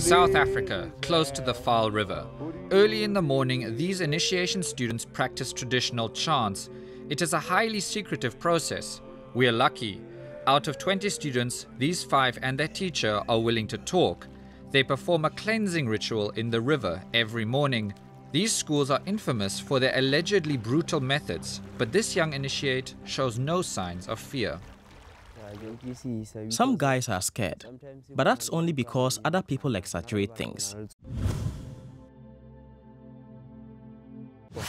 South Africa, close to the Vaal River. Early in the morning, these initiation students practice traditional chants. It is a highly secretive process. We are lucky. Out of 20 students, these five and their teacher are willing to talk. They perform a cleansing ritual in the river every morning. These schools are infamous for their allegedly brutal methods, but this young initiate shows no signs of fear. Some guys are scared, but that's only because other people exaggerate things.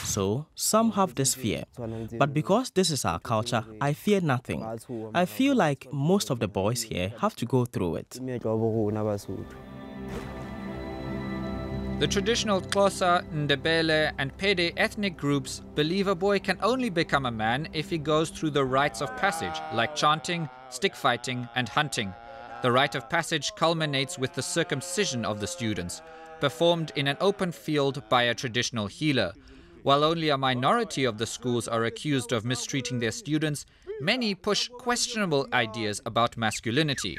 So, some have this fear. But because this is our culture, I fear nothing. I feel like most of the boys here have to go through it. The traditional Xhosa, Ndebele, and Pedi ethnic groups believe a boy can only become a man if he goes through the rites of passage, like chanting, stick fighting, and hunting. The rite of passage culminates with the circumcision of the students, performed in an open field by a traditional healer. While only a minority of the schools are accused of mistreating their students, many push questionable ideas about masculinity.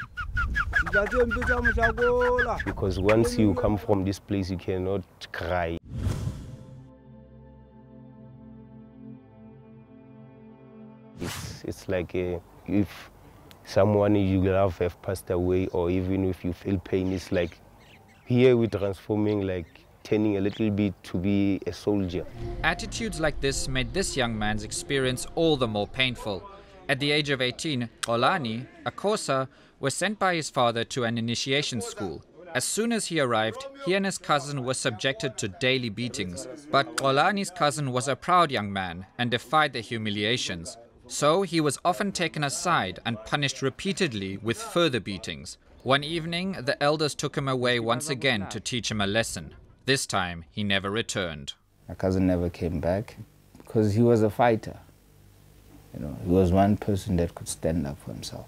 Because once you come from this place, you cannot cry. It's, it's like a, if someone you love have passed away or even if you feel pain, it's like here we're transforming like turning a little bit to be a soldier. Attitudes like this made this young man's experience all the more painful. At the age of 18, Xolani, a Xhosa, was sent by his father to an initiation school. As soon as he arrived, he and his cousin were subjected to daily beatings. But Xolani's cousin was a proud young man and defied the humiliations. So he was often taken aside and punished repeatedly with further beatings. One evening, the elders took him away once again to teach him a lesson. This time, he never returned. My cousin never came back because he was a fighter. You know, he was one person that could stand up for himself.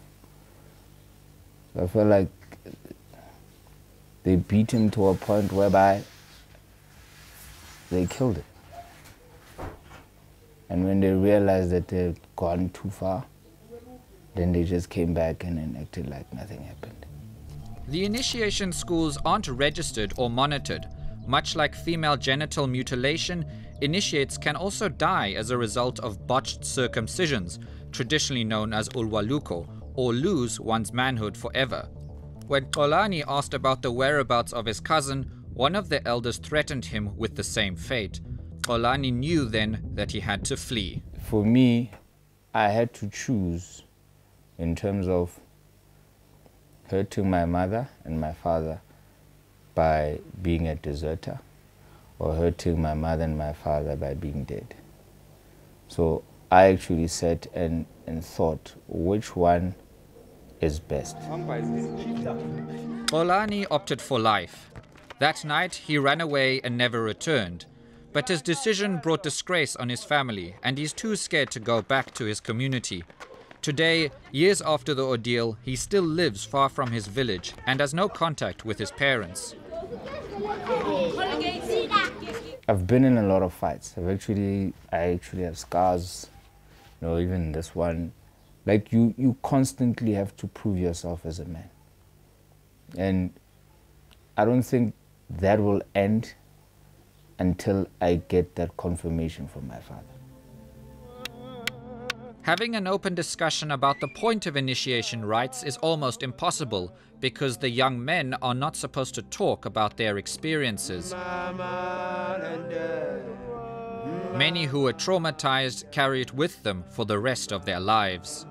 So I felt like they beat him to a point whereby they killed him. And when they realized that they'd gone too far, then they just came back and acted like nothing happened. The initiation schools aren't registered or monitored. Much like female genital mutilation, initiates can also die as a result of botched circumcisions, traditionally known as ulwaluko, or lose one's manhood forever. When Xolani asked about the whereabouts of his cousin, one of the elders threatened him with the same fate. Xolani knew then that he had to flee. For me, I had to choose in terms of hurting my mother and my father by being a deserter or hurting my mother and my father by being dead. So I actually sat and, and thought which one is best. Xolani opted for life. That night, he ran away and never returned. But his decision brought disgrace on his family, and he's too scared to go back to his community. Today, years after the ordeal, he still lives far from his village and has no contact with his parents. I've been in a lot of fights. I've actually, I actually have scars. You know, even this one. Like you, you constantly have to prove yourself as a man. And I don't think that will end until I get that confirmation from my father. Having an open discussion about the point of initiation rites is almost impossible because the young men are not supposed to talk about their experiences. Many who are traumatized carry it with them for the rest of their lives.